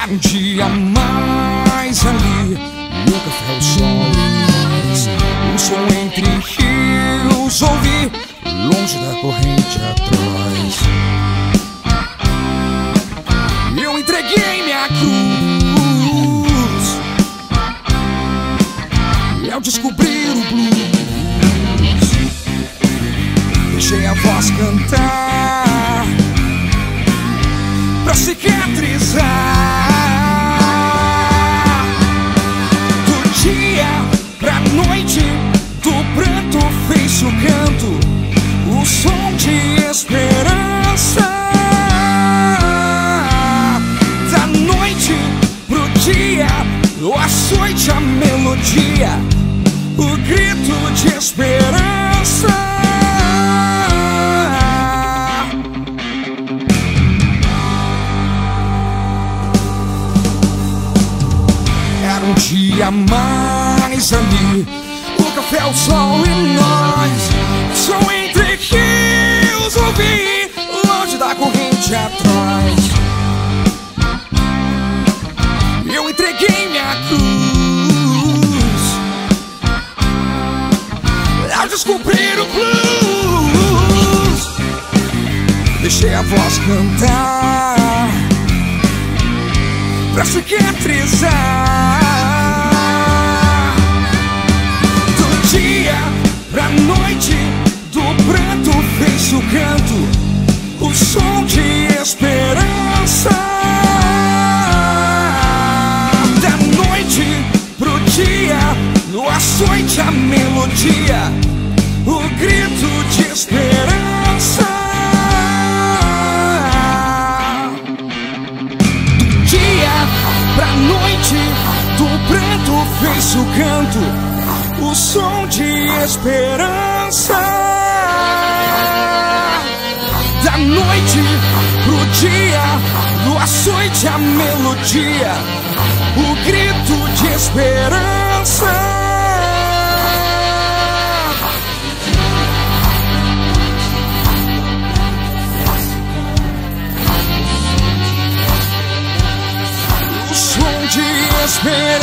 quero um dia mais ali nunca café, o sol e som entre rios Ouvi longe da corrente atrás Eu entreguei minha cruz E ao descobrir o blues Deixei a voz cantar pra cicatrizar. O canto, o som de esperança. Da noite pro dia, o açoite, a melodia, o grito de esperança. Era um dia mais ali o sol e nós São entre rios ouvi Longe da corrente atrás. Eu entreguei minha cruz Ao descobrir o blues. Deixei a voz cantar Pra cicatrizar canto, o som de esperança. Da noite pro dia, no açoite a melodia, o grito de esperança. Do dia pra noite, do pranto fez o canto o som de esperança noite pro dia, do açoite a melodia, o grito de esperança. O som de esperança.